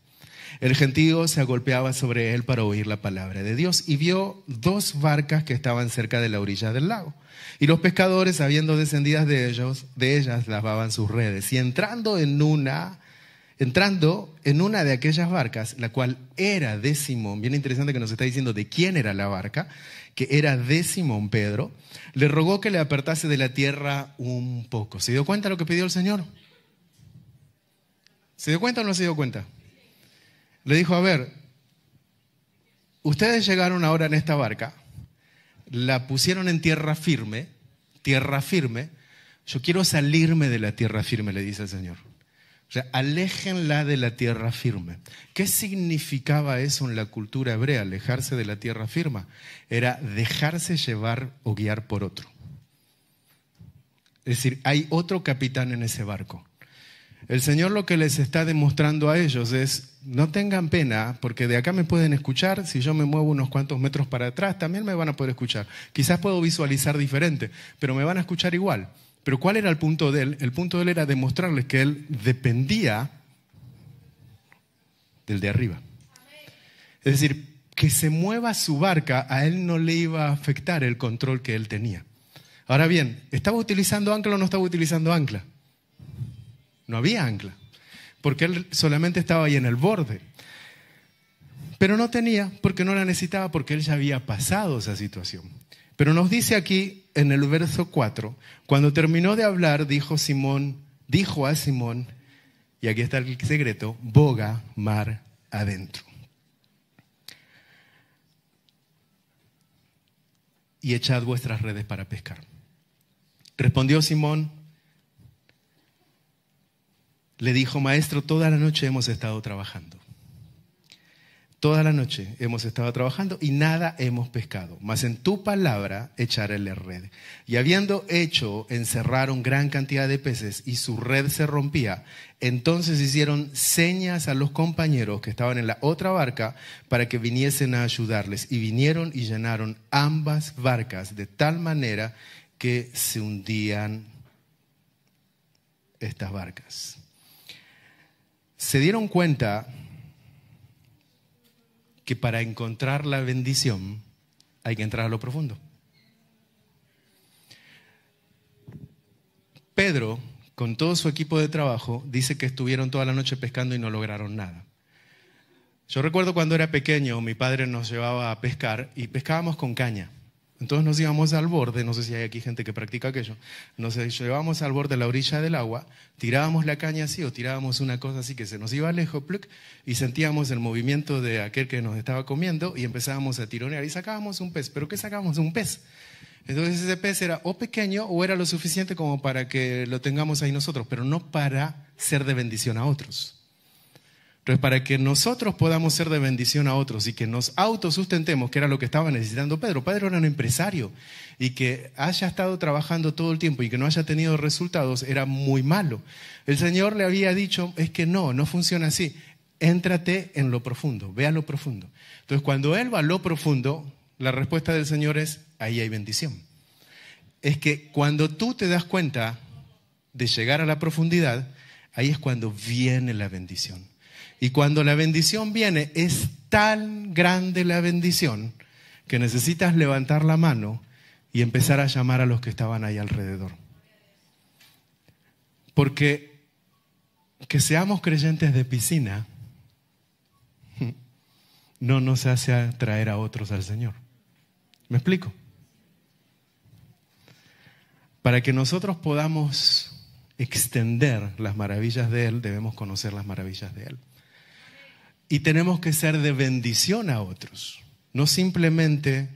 A: el gentío se agolpeaba sobre él para oír la palabra de Dios y vio dos barcas que estaban cerca de la orilla del lago. Y los pescadores, habiendo descendidas de ellos, de ellas lavaban sus redes. Y entrando en una, entrando en una de aquellas barcas, la cual era de Simón, bien interesante que nos está diciendo de quién era la barca, que era de Simón Pedro, le rogó que le apartase de la tierra un poco. ¿Se dio cuenta lo que pidió el Señor? ¿Se dio cuenta o no se dio cuenta? Le dijo, a ver, ustedes llegaron ahora en esta barca, la pusieron en tierra firme, tierra firme, yo quiero salirme de la tierra firme, le dice el Señor. O sea, aléjenla de la tierra firme. ¿Qué significaba eso en la cultura hebrea, alejarse de la tierra firme? Era dejarse llevar o guiar por otro. Es decir, hay otro capitán en ese barco. El Señor lo que les está demostrando a ellos es, no tengan pena, porque de acá me pueden escuchar, si yo me muevo unos cuantos metros para atrás, también me van a poder escuchar. Quizás puedo visualizar diferente, pero me van a escuchar igual. Pero ¿cuál era el punto de él? El punto de él era demostrarles que él dependía del de arriba. Es decir, que se mueva su barca, a él no le iba a afectar el control que él tenía. Ahora bien, ¿estaba utilizando ancla o no estaba utilizando ancla? No había ancla, porque él solamente estaba ahí en el borde. Pero no tenía, porque no la necesitaba, porque él ya había pasado esa situación. Pero nos dice aquí en el verso 4, cuando terminó de hablar, dijo Simón, dijo a Simón, y aquí está el secreto, boga mar adentro. Y echad vuestras redes para pescar. Respondió Simón, le dijo, maestro, toda la noche hemos estado trabajando. Toda la noche hemos estado trabajando y nada hemos pescado, mas en tu palabra echaré la red. Y habiendo hecho, encerraron gran cantidad de peces y su red se rompía. Entonces hicieron señas a los compañeros que estaban en la otra barca para que viniesen a ayudarles. Y vinieron y llenaron ambas barcas de tal manera que se hundían estas barcas se dieron cuenta que para encontrar la bendición hay que entrar a lo profundo. Pedro, con todo su equipo de trabajo, dice que estuvieron toda la noche pescando y no lograron nada. Yo recuerdo cuando era pequeño, mi padre nos llevaba a pescar y pescábamos con caña. Entonces nos íbamos al borde, no sé si hay aquí gente que practica aquello, nos llevábamos al borde, a la orilla del agua, tirábamos la caña así o tirábamos una cosa así que se nos iba lejos, y sentíamos el movimiento de aquel que nos estaba comiendo y empezábamos a tironear y sacábamos un pez. ¿Pero qué sacábamos? Un pez. Entonces ese pez era o pequeño o era lo suficiente como para que lo tengamos ahí nosotros, pero no para ser de bendición a otros. Entonces, para que nosotros podamos ser de bendición a otros y que nos autosustentemos, que era lo que estaba necesitando Pedro. Pedro era un empresario y que haya estado trabajando todo el tiempo y que no haya tenido resultados era muy malo. El Señor le había dicho, es que no, no funciona así. Éntrate en lo profundo, ve a lo profundo. Entonces, cuando Él va a lo profundo, la respuesta del Señor es, ahí hay bendición. Es que cuando tú te das cuenta de llegar a la profundidad, ahí es cuando viene la bendición. Y cuando la bendición viene, es tan grande la bendición que necesitas levantar la mano y empezar a llamar a los que estaban ahí alrededor. Porque que seamos creyentes de piscina [laughs] no nos hace atraer a otros al Señor. ¿Me explico? Para que nosotros podamos extender las maravillas de Él, debemos conocer las maravillas de Él. Y tenemos que ser de bendición a otros, no simplemente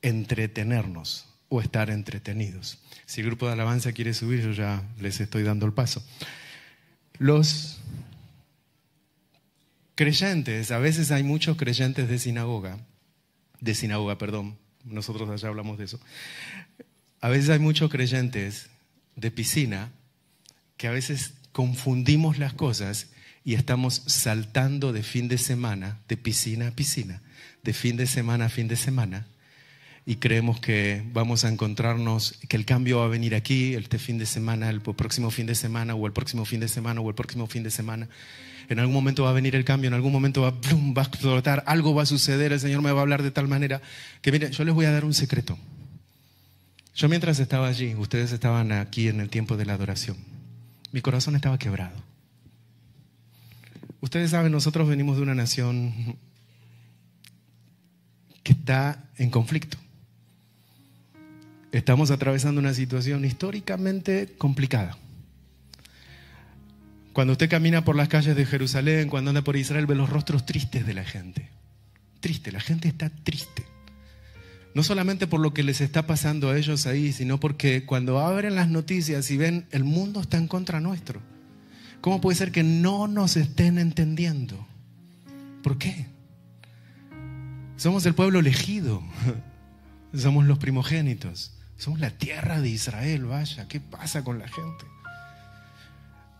A: entretenernos o estar entretenidos. Si el grupo de alabanza quiere subir, yo ya les estoy dando el paso. Los creyentes, a veces hay muchos creyentes de sinagoga, de sinagoga, perdón, nosotros allá hablamos de eso. A veces hay muchos creyentes de piscina que a veces confundimos las cosas y estamos saltando de fin de semana, de piscina a piscina, de fin de semana a fin de semana, y creemos que vamos a encontrarnos, que el cambio va a venir aquí, este fin de semana, el próximo fin de semana, o el próximo fin de semana, o el próximo fin de semana. En algún momento va a venir el cambio, en algún momento va, va a explotar, algo va a suceder, el Señor me va a hablar de tal manera que, mire, yo les voy a dar un secreto. Yo mientras estaba allí, ustedes estaban aquí en el tiempo de la adoración, mi corazón estaba quebrado. Ustedes saben, nosotros venimos de una nación que está en conflicto. Estamos atravesando una situación históricamente complicada. Cuando usted camina por las calles de Jerusalén, cuando anda por Israel, ve los rostros tristes de la gente. Triste, la gente está triste. No solamente por lo que les está pasando a ellos ahí, sino porque cuando abren las noticias y ven el mundo está en contra nuestro. ¿Cómo puede ser que no nos estén entendiendo? ¿Por qué? Somos el pueblo elegido, [laughs] somos los primogénitos, somos la tierra de Israel, vaya, ¿qué pasa con la gente?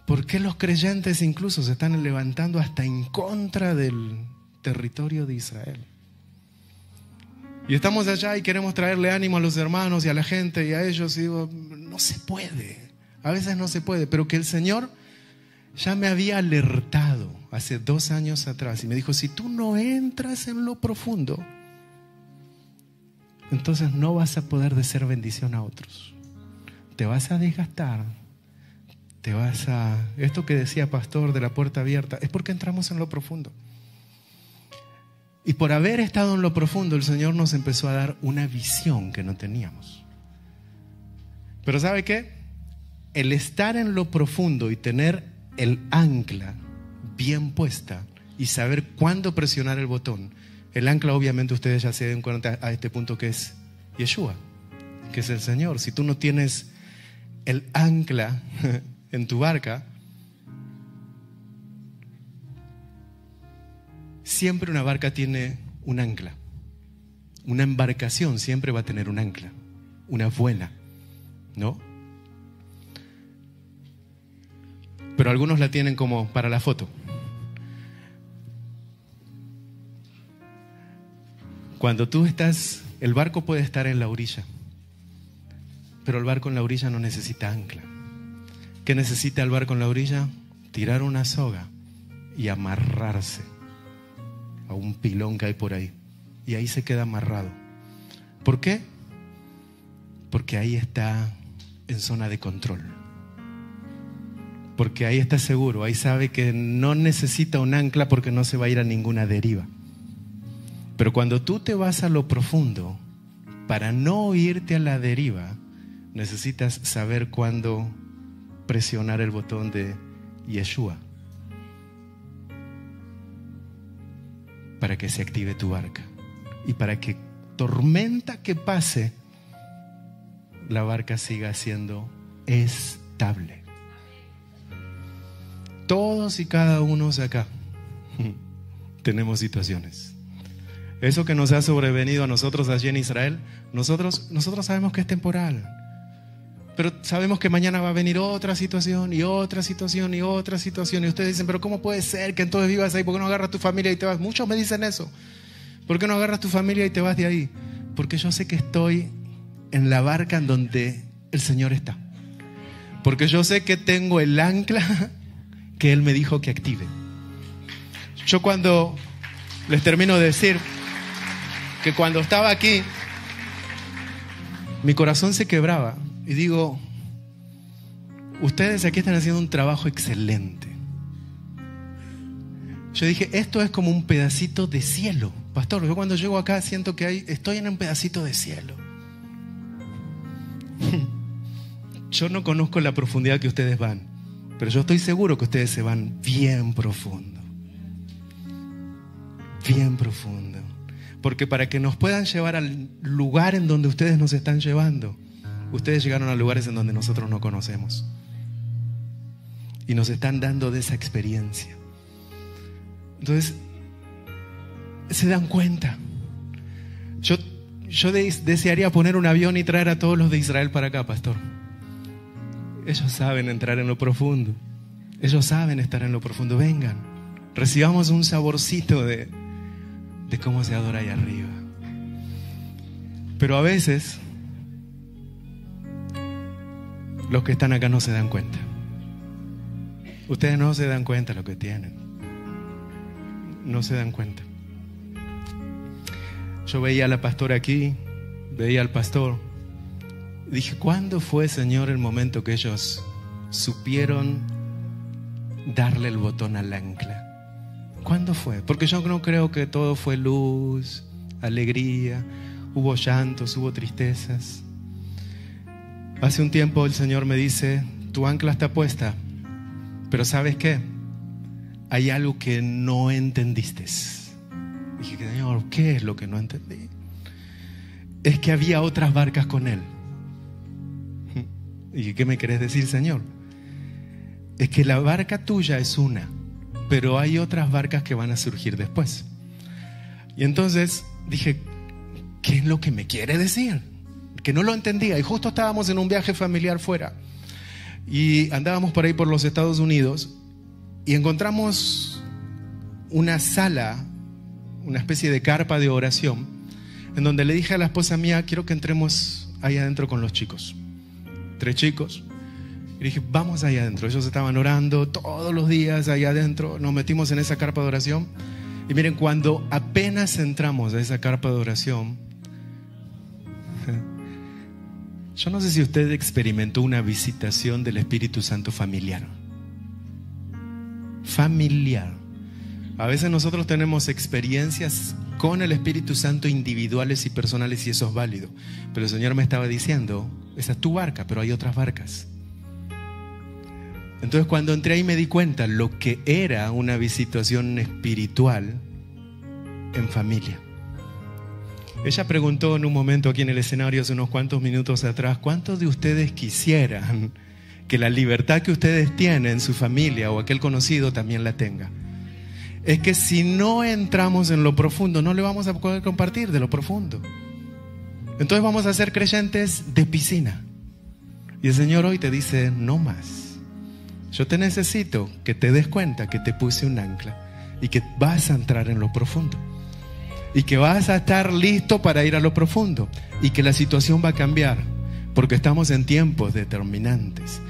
A: ¿Por qué los creyentes incluso se están levantando hasta en contra del territorio de Israel? Y estamos allá y queremos traerle ánimo a los hermanos y a la gente y a ellos y digo, no se puede, a veces no se puede, pero que el Señor ya me había alertado hace dos años atrás y me dijo, si tú no entras en lo profundo, entonces no vas a poder de ser bendición a otros. Te vas a desgastar, te vas a... Esto que decía pastor de la puerta abierta, es porque entramos en lo profundo. Y por haber estado en lo profundo, el Señor nos empezó a dar una visión que no teníamos. Pero ¿sabe qué? El estar en lo profundo y tener el ancla bien puesta y saber cuándo presionar el botón. El ancla obviamente ustedes ya se den cuenta a este punto que es Yeshua, que es el Señor. Si tú no tienes el ancla [laughs] en tu barca, siempre una barca tiene un ancla. Una embarcación siempre va a tener un ancla, una buena, ¿no? Pero algunos la tienen como para la foto. Cuando tú estás, el barco puede estar en la orilla, pero el barco en la orilla no necesita ancla. ¿Qué necesita el barco en la orilla? Tirar una soga y amarrarse a un pilón que hay por ahí. Y ahí se queda amarrado. ¿Por qué? Porque ahí está en zona de control porque ahí está seguro, ahí sabe que no necesita un ancla porque no se va a ir a ninguna deriva. Pero cuando tú te vas a lo profundo, para no irte a la deriva, necesitas saber cuándo presionar el botón de Yeshua para que se active tu barca y para que tormenta que pase, la barca siga siendo estable. Todos y cada uno de acá [laughs] tenemos situaciones. Eso que nos ha sobrevenido a nosotros allí en Israel, nosotros, nosotros sabemos que es temporal. Pero sabemos que mañana va a venir otra situación y otra situación y otra situación. Y ustedes dicen, pero ¿cómo puede ser que entonces vivas ahí? ¿Por qué no agarras tu familia y te vas? Muchos me dicen eso. ¿Por qué no agarras tu familia y te vas de ahí? Porque yo sé que estoy en la barca en donde el Señor está. Porque yo sé que tengo el ancla que Él me dijo que active. Yo cuando les termino de decir que cuando estaba aquí, mi corazón se quebraba y digo, ustedes aquí están haciendo un trabajo excelente. Yo dije, esto es como un pedacito de cielo. Pastor, yo cuando llego acá siento que estoy en un pedacito de cielo. [laughs] Yo no conozco la profundidad que ustedes van, pero yo estoy seguro que ustedes se van bien profundo. Bien profundo. Porque para que nos puedan llevar al lugar en donde ustedes nos están llevando, ustedes llegaron a lugares en donde nosotros no conocemos. Y nos están dando de esa experiencia. Entonces, se dan cuenta. Yo, yo desearía poner un avión y traer a todos los de Israel para acá, pastor. Ellos saben entrar en lo profundo. Ellos saben estar en lo profundo. Vengan, recibamos un saborcito de, de cómo se adora ahí arriba. Pero a veces los que están acá no se dan cuenta. Ustedes no se dan cuenta lo que tienen no se dan cuenta. Yo veía a la pastora aquí, veía al pastor. Dije, ¿cuándo fue, Señor, el momento que ellos supieron darle el botón al ancla? ¿Cuándo fue? Porque yo no creo que todo fue luz, alegría, hubo llantos, hubo tristezas. Hace un tiempo el Señor me dice, tu ancla está puesta, pero ¿sabes qué? hay algo que no entendiste. Dije, Señor, ¿qué es lo que no entendí? Es que había otras barcas con él. ¿Y qué me querés decir, Señor? Es que la barca tuya es una, pero hay otras barcas que van a surgir después. Y entonces dije, ¿qué es lo que me quiere decir? Que no lo entendía. Y justo estábamos en un viaje familiar fuera. Y andábamos por ahí por los Estados Unidos y encontramos una sala, una especie de carpa de oración, en donde le dije a la esposa mía, quiero que entremos ahí adentro con los chicos. Tres chicos. Y dije, vamos ahí adentro. Ellos estaban orando todos los días ahí adentro. Nos metimos en esa carpa de oración. Y miren, cuando apenas entramos a esa carpa de oración, [laughs] yo no sé si usted experimentó una visitación del Espíritu Santo familiar familiar. A veces nosotros tenemos experiencias con el Espíritu Santo individuales y personales y eso es válido. Pero el Señor me estaba diciendo, esa es tu barca, pero hay otras barcas. Entonces cuando entré ahí me di cuenta lo que era una visitación espiritual en familia. Ella preguntó en un momento aquí en el escenario hace unos cuantos minutos atrás, ¿cuántos de ustedes quisieran que la libertad que ustedes tienen en su familia o aquel conocido también la tenga. Es que si no entramos en lo profundo, no le vamos a poder compartir de lo profundo. Entonces vamos a ser creyentes de piscina. Y el Señor hoy te dice, no más. Yo te necesito que te des cuenta que te puse un ancla y que vas a entrar en lo profundo. Y que vas a estar listo para ir a lo profundo. Y que la situación va a cambiar. Porque estamos en tiempos determinantes.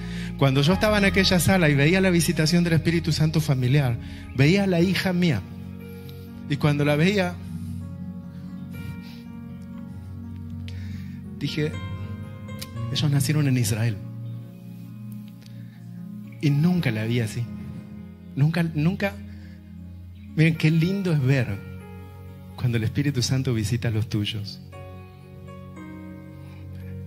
A: Cuando yo estaba en aquella sala y veía la visitación del Espíritu Santo familiar, veía a la hija mía. Y cuando la veía, dije, ellos nacieron en Israel. Y nunca la vi así. Nunca, nunca. Miren, qué lindo es ver cuando el Espíritu Santo visita a los tuyos.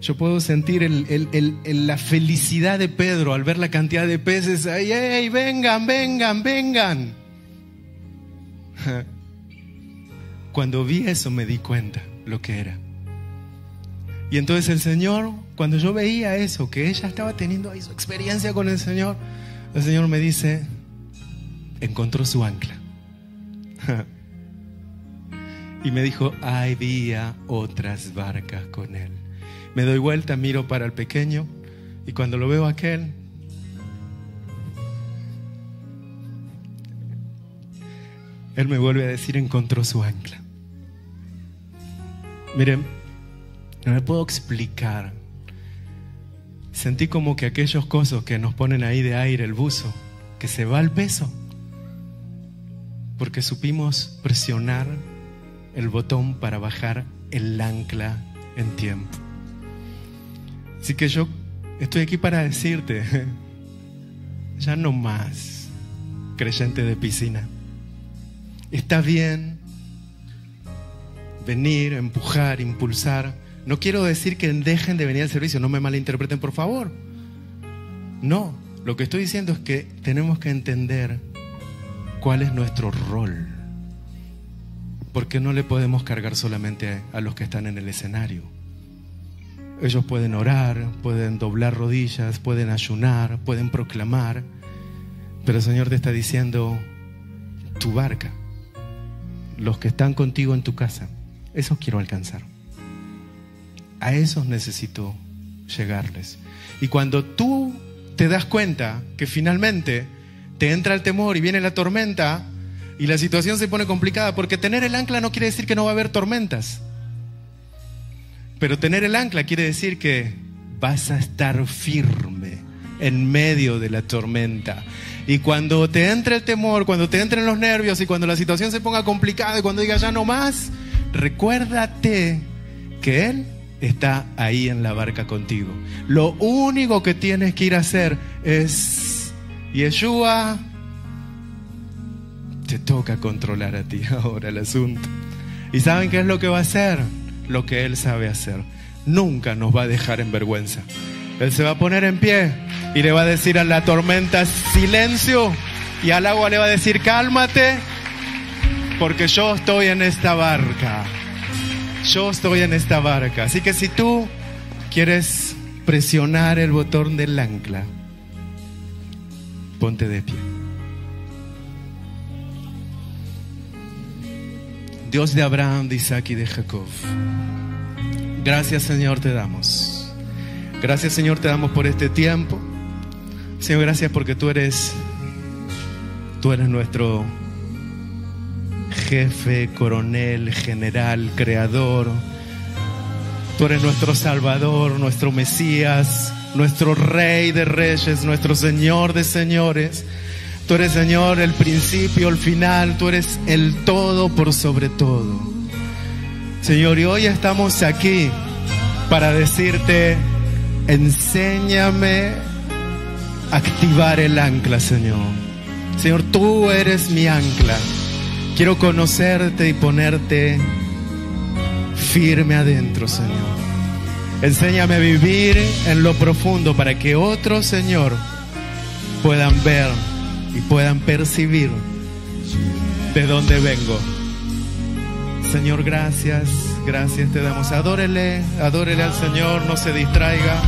A: Yo puedo sentir la felicidad de Pedro al ver la cantidad de peces. ¡Ay, ay, vengan, vengan, vengan! [laughs] Cuando vi eso me di cuenta lo que era. Y entonces el Señor, cuando yo veía eso, que ella estaba teniendo ahí su experiencia con el Señor, el Señor me dice, encontró su ancla. [laughs] y me dijo, había otras barcas con él. Me doy vuelta, miro para el pequeño y cuando lo veo aquel, él me vuelve a decir, encontró su ancla. Miren, no me puedo explicar. Sentí como que aquellos cosos que nos ponen ahí de aire, el buzo, que se va el peso, porque supimos presionar el botón para bajar el ancla en tiempo. Así que yo estoy aquí para decirte, [laughs] ya no más creyente de piscina. Está bien venir, empujar, impulsar. No quiero decir que dejen de venir al servicio, no me malinterpreten por favor. No, lo que estoy diciendo es que tenemos que entender cuál es nuestro rol. Porque no le podemos cargar solamente a los que están en el escenario. Ellos pueden orar, pueden doblar rodillas, pueden ayunar, pueden proclamar, pero el Señor te está diciendo, tu barca, los que están contigo en tu casa, esos quiero alcanzar. A esos necesito llegarles. Y cuando tú te das cuenta que finalmente te entra el temor y viene la tormenta y la situación se pone complicada, porque tener el ancla no quiere decir que no va a haber tormentas. Pero tener el ancla quiere decir que vas a estar firme en medio de la tormenta. Y cuando te entre el temor, cuando te entren los nervios y cuando la situación se ponga complicada y cuando digas ya no más, recuérdate que Él está ahí en la barca contigo. Lo único que tienes que ir a hacer es, Yeshua, te toca controlar a ti [laughs] ahora el asunto. ¿Y saben qué es lo que va a hacer? Lo que Él sabe hacer. Nunca nos va a dejar en vergüenza. Él se va a poner en pie y le va a decir a la tormenta silencio y al agua le va a decir cálmate porque yo estoy en esta barca. Yo estoy en esta barca. Así que si tú quieres presionar el botón del ancla, ponte de pie. Dios de Abraham, de Isaac y de Jacob. Gracias Señor te damos. Gracias Señor te damos por este tiempo. Señor, gracias porque tú eres, tú eres nuestro jefe, coronel, general, creador. Tú eres nuestro Salvador, nuestro Mesías, nuestro Rey de Reyes, nuestro Señor de Señores. Tú eres Señor el principio, el final, tú eres el todo por sobre todo. Señor, y hoy estamos aquí para decirte, enséñame a activar el ancla, Señor. Señor, tú eres mi ancla. Quiero conocerte y ponerte firme adentro, Señor. Enséñame a vivir en lo profundo para que otros, Señor, puedan ver y puedan percibir de dónde vengo. Señor, gracias, gracias te damos. Adórele, adórele al Señor, no se distraiga.